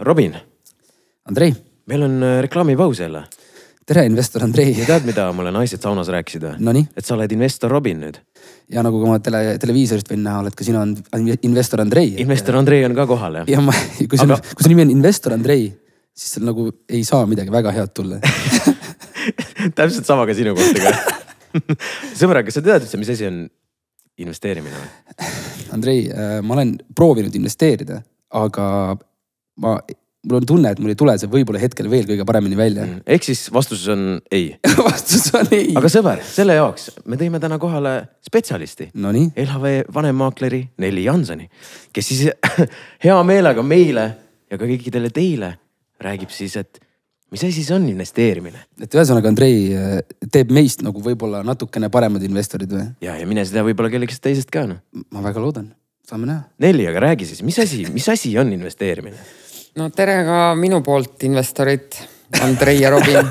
Robin, Andrei, meil on äh, reklaamipaus jälle tere, investor Andrei. ja tead, mida mulle naised saunas rääkisid või? Nonii, et sa oled investor Robin nüüd. ja nagu ma tele, televiisorist võin näha, oled ka sina on investor Andrei. investor Andrei on ka kohal jah? ja ma, kui see Aga- kui su nimi on investor Andrei, siis seal nagu ei saa midagi väga head tulla täpselt sama ka sinu kohta ka sõbra, kas sa tead üldse, mis asi on investeerimine või? Andrei, ma olen proovinud investeerida, aga ma, mul on tunne, et mul ei tule see võib-olla hetkel veel kõige paremini välja ehk siis vastus on ei. vastus on ei. aga sõber, selle jaoks me tõime täna kohale spetsialisti. Nonii, LHV vanemmaakleri Nelli Jansoni, kes siis hea meelega meile ja ka kõikidele teile räägib siis, et mis asi see on investeerimine et ühesõnaga Andrei äh, teeb meist nagu võib-olla natukene paremad investorid või? ja, ja mine tea võib-olla kellegi teisest ka noh. ma väga loodan, saame näha. Nelli, aga räägi siis, mis asi, mis asi on investeerimine? No tere ka minu poolt, investorid Andrei ja Robin.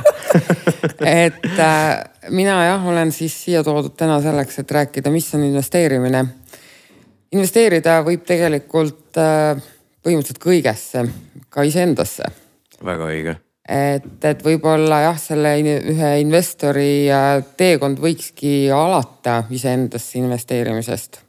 et äh, mina jah, olen siis siia toodud täna selleks, et rääkida, mis on investeerimine. investeerida võib tegelikult äh, põhimõtteliselt kõigesse, ka iseendasse. väga õige. et, et võib-olla jah, selle ühe investori äh, teekond võikski alata iseendasse investeerimisest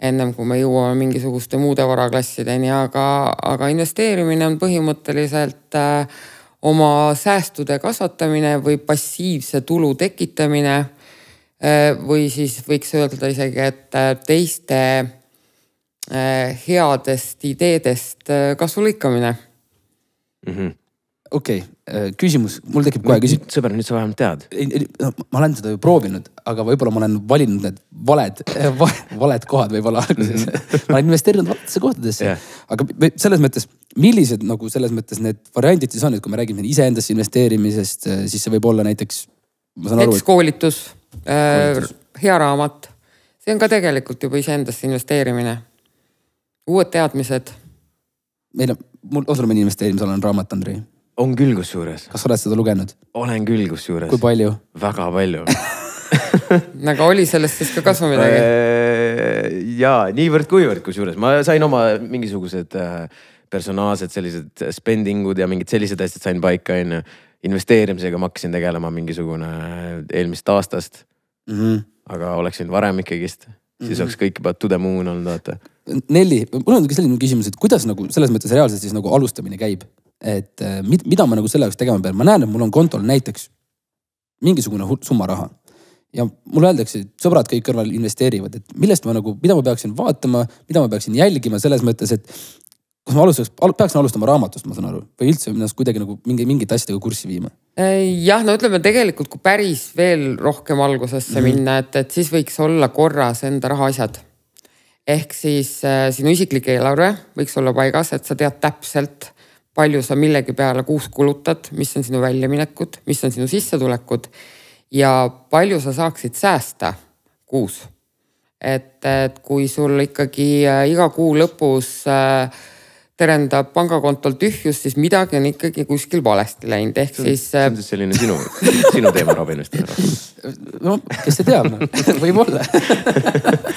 ennem kui me jõuame mingisuguste muude varaklassideni, aga, aga investeerimine on põhimõtteliselt äh, oma säästude kasvatamine või passiivse tulu tekitamine äh,. või siis võiks öelda isegi, et äh, teiste headest ideedest kasu lõikamine okei okay,, küsimus, mul tekib kohe küsimus. sõber, nüüd sa vähemalt tead. ei, ei, ma olen seda ju proovinud, aga võib-olla ma olen valinud need valed va,, valed kohad võib-olla alguses. ma olen investeerinud valedesse kohtadesse yeah.. aga selles mõttes, millised nagu selles mõttes need variandid siis on, et kui me räägime iseendasse investeerimisest, siis see võib olla näiteks, näiteks, koolitus, äh, hea raamat, see on ka tegelikult juba iseendasse investeerimine. uued teadmised meil on, mul osaleme investeerimisalane raamat, Andrei. On küll kusjuures, kas sa oled seda lugenud? olen küll kusjuures kui. palju? väga palju aga oli sellest siis ka kasu midagi? ja niivõrd-kuivõrd kusjuures ma sain oma mingisugused äh, personaalsed sellised spending ud ja mingid sellised asjad sain paika onju. investeerimisega ma hakkasin tegelema mingisugune eelmist aastast, Mhm. aga oleks võinud varem ikkagist, siis oleks kõik juba to the moon olnud vaata. Nelli, mul on selline küsimus, et kuidas nagu selles mõttes reaalselt siis nagu alustamine käib? Et äh, mid, mida ma nagu selle jaoks tegema pean, ma näen, et mul on kontol näiteks mingisugune summa raha. ja mulle öeldakse, et sõbrad kõik kõrval investeerivad, et millest ma nagu, mida ma peaksin vaatama, mida ma peaksin jälgima selles mõttes, et kas ma alustaks al,, peaksin alustama raamatust, ma saan aru, või üldse ennast kuidagi nagu mingi, mingite asjadega kurssi viima. jah, no ütleme tegelikult, kui päris veel rohkem algusesse mm -hmm. minna, et, et siis võiks olla korras enda rahaasjad. ehk siis äh, sinu isiklik eelarve võiks olla paigas, et sa tead täpselt, palju sa millegi peale kuus kulutad, mis on sinu väljaminekud, mis on sinu sissetulekud ja palju sa saaksid säästa kuus et, et kui sul ikkagi äh, iga kuu lõpus äh, terendab pangakontol tühjus, siis midagi on ikkagi kuskil valesti läinud, ehk siis see äh, on siis selline sinu, sinu teema, vist. no kes see teab no., võib-olla.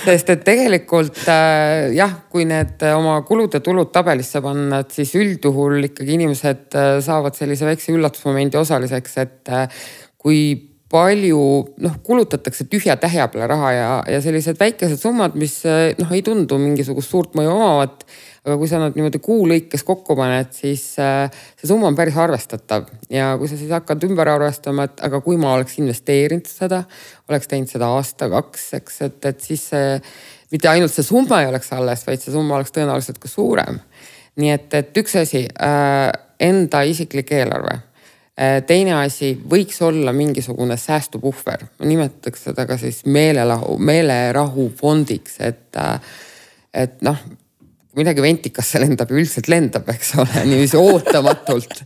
sest et tegelikult äh, jah, kui need äh, oma kulud-tulud tabelisse panna, et siis üldjuhul ikkagi inimesed äh, saavad sellise väikse üllatusmomendi osaliseks, et kui palju noh, kulutatakse tühja tähja peale raha ja, ja sellised väikesed summad, mis äh, noh, ei tundu mingisugust suurt mõju omavat aga kui sa nad niimoodi kuu lõikes kokku paned, siis äh, see summa on päris arvestatav. Ja kui sa siis hakkad ümber arvestama, et aga kui ma oleks investeerinud seda, oleks teinud seda aasta-kaks, eks, et, et siis see mitte ainult see summa ei oleks alles, vaid see summa oleks tõenäoliselt ka suurem. nii et, et üks asi äh,, enda isiklik eelarve teine asi võiks olla mingisugune säästupuhver, nimetatakse seda ka siis meelerahu, meelerahufondiks, et, et noh, midagi ventikasse lendab ja üldiselt lendab, eks ole, niiviisi ootamatult.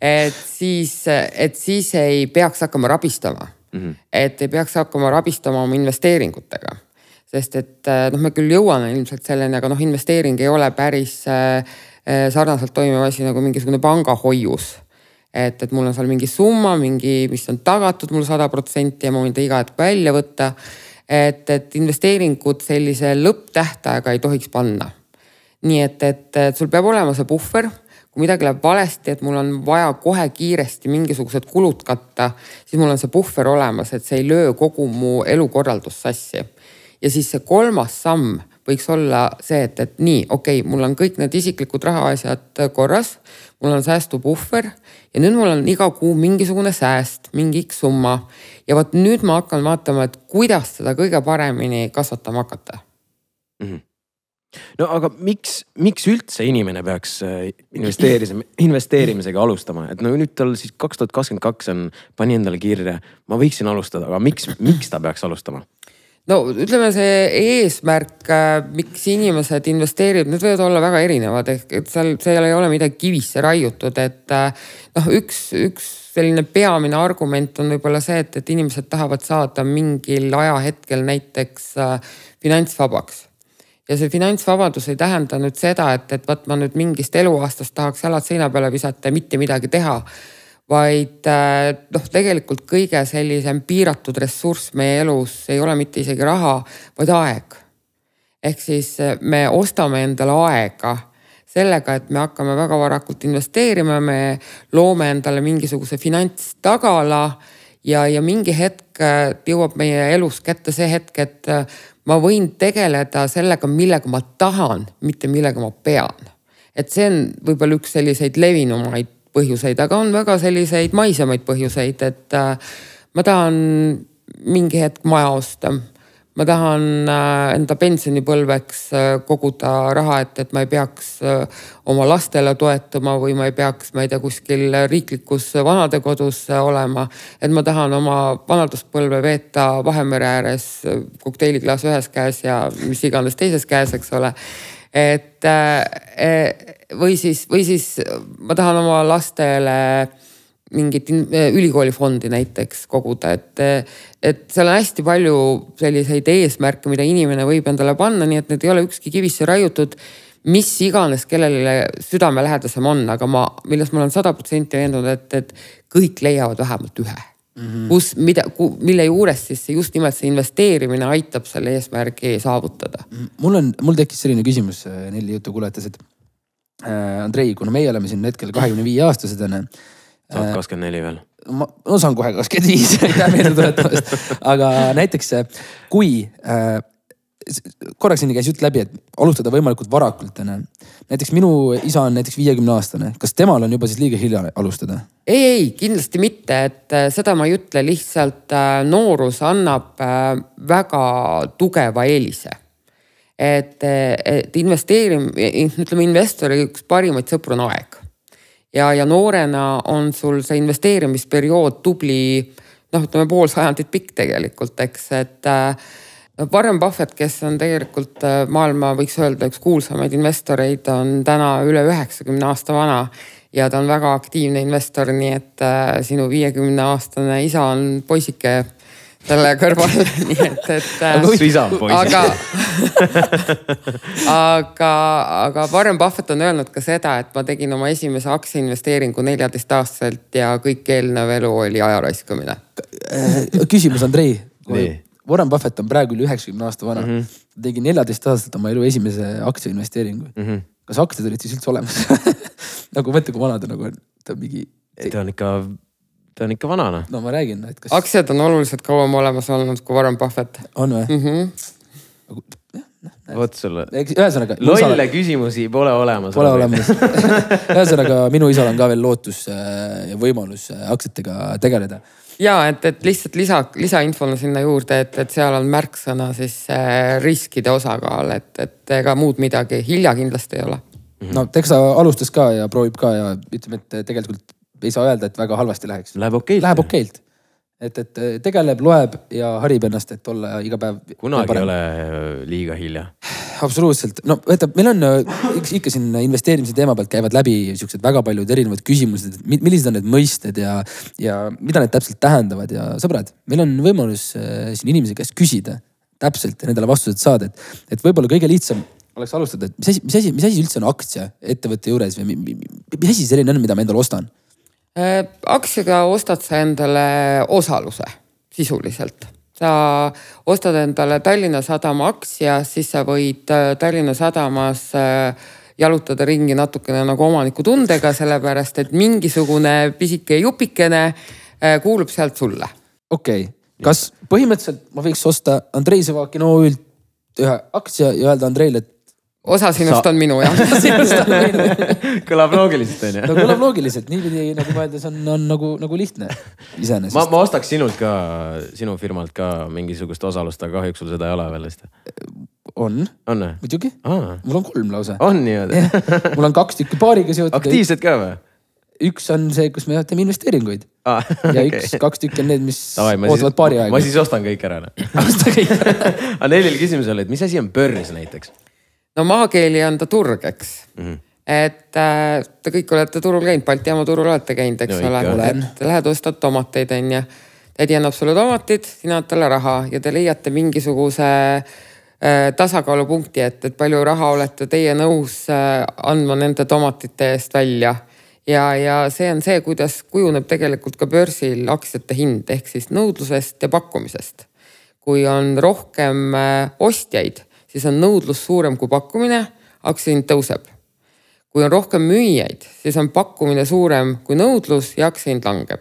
et siis, et siis ei peaks hakkama rabistama mm. -hmm. et ei peaks hakkama rabistama oma investeeringutega sest et noh, me küll jõuame ilmselt selleni, aga noh, investeering ei ole päris äh, sarnaselt toimiv asi nagu mingisugune pangahoius et, et mul on seal mingi summa, mingi, mis on tagatud mul sada protsenti ja ma võin ta iga hetk välja võtta. et, et investeeringut sellise lõpptähtaega ei tohiks panna nii et, et, et sul peab olema see puhver, kui midagi läheb valesti, et mul on vaja kohe kiiresti mingisugused kulud katta, siis mul on see puhver olemas, et see ei löö kogu mu elukorraldust sassi. ja siis see kolmas samm võiks olla see, et, et nii, okei okay,, mul on kõik need isiklikud rahaasjad korras, mul on säästupuhver ja nüüd mul on iga kuu mingisugune sääst, mingi X summa. ja vot nüüd ma hakkan vaatama, et kuidas seda kõige paremini kasvatama hakata mm. -hmm no aga miks, miks üldse inimene peaks äh, investeerimisega, investeerimisega alustama, et no nüüd tal siis kaks tuhat kakskümmend kaks on, pani endale kirja, ma võiksin alustada, aga miks, miks ta peaks alustama? No ütleme, see eesmärk, äh, miks inimesed investeerivad, need võivad olla väga erinevad, ehk et seal, seal ei ole midagi kivisse raiutud, et äh, noh, üks, üks selline peamine argument on võib-olla see, et, et inimesed tahavad saada mingil ajahetkel näiteks äh, finantsvabaks. Ja see finantsvabadus ei tähenda nüüd seda, et, et vot ma nüüd mingist eluaastast tahaks jalad seina peale visata ja mitte midagi teha vaid äh, noh, tegelikult kõige sellisem piiratud ressurss meie elus ei ole mitte isegi raha, vaid aeg. ehk siis äh, me ostame endale aega sellega, et me hakkame väga varakult investeerima, me loome endale mingisuguse finantstagala ja, ja mingi hetk äh, jõuab meie elus kätte see hetk, et ma võin tegeleda sellega, millega ma tahan, mitte millega ma pean. et see on võib-olla üks selliseid levinumaid põhjuseid, aga on väga selliseid maisemaid põhjuseid, et äh, ma tahan mingi hetk maja osta. ma tahan äh, enda pensionipõlveks äh, koguda raha, et, et ma ei peaks oma lastele toetuma või ma ei peaks, ma ei tea, kuskil riiklikus vanadekodus olema. et ma tahan oma vanaduspõlve veeta Vahemere ääres, kokteiliklaas ühes käes ja mis iganes teises käes, eks ole et või siis, või siis ma tahan oma lastele mingit ülikoolifondi näiteks koguda, et, et seal on hästi palju selliseid eesmärke, mida inimene võib endale panna, nii et need ei ole ükski kivisse raiutud. mis iganes kellelegi südamelähedasem on, aga ma, milles ma olen sada protsenti veendunud, et, et kõik leiavad vähemalt ühe mm. -hmm. kus, mida, mille juures siis just nimelt see investeerimine aitab selle eesmärgi saavutada. mul on, mul tekkis selline küsimus Nelli juttu kuulates, et Andrei, kuna meie oleme siin hetkel kahekümne viie aastased onju. sa oled kakskümmend neli veel? ma, no saan kohe kakskümmend viis, aitäh meelde tuletamast. aga näiteks kui äh, korraks enne käis jutt läbi, et alustada võimalikult varakult onju. näiteks minu isa on näiteks viiekümne aastane, kas temal on juba siis liiga hilja alustada? ei, ei kindlasti mitte, et äh, seda ma ei ütle, lihtsalt äh, noorus annab väga tugeva eelise et, et investeerim-, ütleme investori üks parimaid sõpru on aeg. ja, ja noorena on sul see investeerimisperiood tubli noh, ütleme pool sajandit pikk tegelikult, eks, et äh, Warren Buffett, kes on tegelikult äh, maailma, võiks öelda, üks kuulsamaid investoreid, on täna üle üheksakümne aasta vana ja ta on väga aktiivne investor, nii et äh, sinu viiekümne aastane isa on poisike selle kõrval nii et, et. aga su isa on poiss. aga aga, aga Warren Buffett on öelnud ka seda, et ma tegin oma esimese aktsiainvesteeringu neljateistaastaselt ja kõik eelnev elu oli aja raiskamine. Äh, küsimus, Andrei. Warren Buffett on praegu üle üheksakümne aasta vana mm. -hmm. ta tegi neljateist aastat oma elu esimese aktsiainvesteeringu mm. -hmm. kas aktsiad olid siis üldse olemas nagu mõtle, kui vana ta nagu on, ta on mingi. ta on ikka ta on ikka vana noh. no ma räägin, et kas. aktsiad on oluliselt kauem olemas olnud kui Warren Buffett. on või mm? -hmm. vot sulle. ühesõnaga. lolle isal... küsimusi pole olemas. Pole olemas ühesõnaga minu isal on ka veel lootus äh, ja võimalus äh, aktsiatega tegeleda ja et, et lihtsalt lisa, lisainfona sinna juurde, et, et seal on märksõna siis äh, riskide osakaal, et, et ega muud midagi, hilja kindlasti ei ole. no eks ta alustas ka ja proovib ka ja ütleme, et tegelikult ei saa öelda, et väga halvasti läheks. Läheb okeilt. Läheb okeilt. et, et tegeleb, loeb ja harib ennast, et olla iga päev. kunagi ei ole äh, liiga hilja. absoluutselt, no vaata, meil on äh, ikka siin investeerimise teema pealt käivad läbi siuksed väga paljud erinevad küsimused, et millised on need mõisted ja, ja mida need täpselt tähendavad ja sõbrad, meil on võimalus äh, siin inimese käest küsida täpselt ja nendele vastused saada, et, et võib-olla kõige lihtsam oleks alustada, et mis asi, mis asi, mis asi üldse on aktsia ettevõtte juures või mis asi selline on, mida ma endale ostan Äh, aktsiaga ostad sa endale osaluse sisuliselt. sa ostad endale Tallinna Sadama aktsia, siis sa võid äh, Tallinna Sadamas äh, jalutada ringi natukene nagu omanikutundega, sellepärast et mingisugune pisike jupikene äh, kuulub sealt sulle. okei okay., kas põhimõtteliselt ma võiks osta Andrei Sevakin OÜ-lt ühe aktsia ja öelda Andreile, et osa sinust Sa- on minu jah kõlab loogiliselt onju no kõlab loogiliselt, niipidi nagu mõeldes on, on nagu, nagu lihtne iseenesest. ma, ma ostaks sinult ka, sinu firmalt ka mingisugust osalust, aga kahjuks sul seda ei ole veel vist. on, on muidugi. aa, mul on kolm lausa. on niimoodi? mul on kaks tükki paariga seotud. aktiivsed ka või? üks on see, kus me teeme investeeringuid aa, ja üks, kaks tükki on need, mis Davai, ma ootavad paari ma aega. siis ostan kõik ära. osta kõik ära. aga Nelil küsimus oli, et mis asi on börs näiteks? No maakeeli on ta turg, eks mm. -hmm. et äh, te kõik olete turul käinud, Balti jaama turul olete käinud, eks No ole et lähed ostad tomateid, onju. tädi annab sulle tomatid, sina annad talle raha ja te leiate mingisuguse äh, tasakaalupunkti, et, et palju raha olete teie nõus äh, andma nende tomatite eest välja. ja, ja see on see, kuidas kujuneb tegelikult ka börsil aktsiate hind ehk siis nõudlusest ja pakkumisest. kui on rohkem äh, ostjaid siis on nõudlus suurem kui pakkumine, aktsia hind tõuseb. kui on rohkem müüjaid, siis on pakkumine suurem kui nõudlus ja aktsia hind langeb.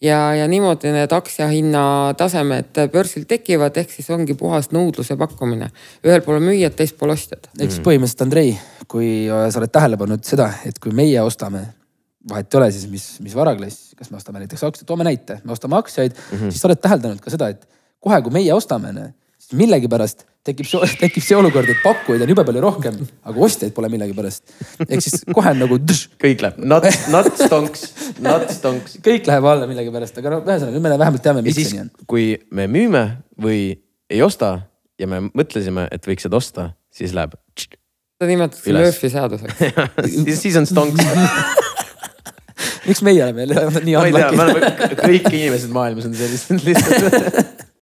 ja, ja niimoodi need aktsiahinna tasemed börsil tekivad, ehk siis ongi puhas nõudlus ja pakkumine. ühel pool on müüjad, teisel pool ostjad. ehk siis põhimõtteliselt Andrei, kui sa oled tähele pannud seda, et kui meie ostame, vahet ei ole siis, mis, mis varaklass, kas me ostame näiteks aktsiaid, toome näite, me ostame aktsiaid mm, -hmm. siis sa oled täheldanud ka seda, et kohe, kui meie ostame, siis millegipärast tekib, tekib see olukord, et pakkujaid on jube palju rohkem, aga ostjaid pole millegipärast. ehk siis kohe on nagu kõik läheb nuts, nuts tonks, nuts tonks. kõik läheb alla millegipärast, aga no ühesõnaga nüüd me vähemalt teame, miks see nii on., kui me müüme või ei osta ja me mõtlesime, et võiks seda osta, siis läheb. seda nimetatakse. Murphy seaduseks. siis, siis on stonks. miks meie oleme nii oleme, kõik inimesed maailmas on sellised lihtsalt.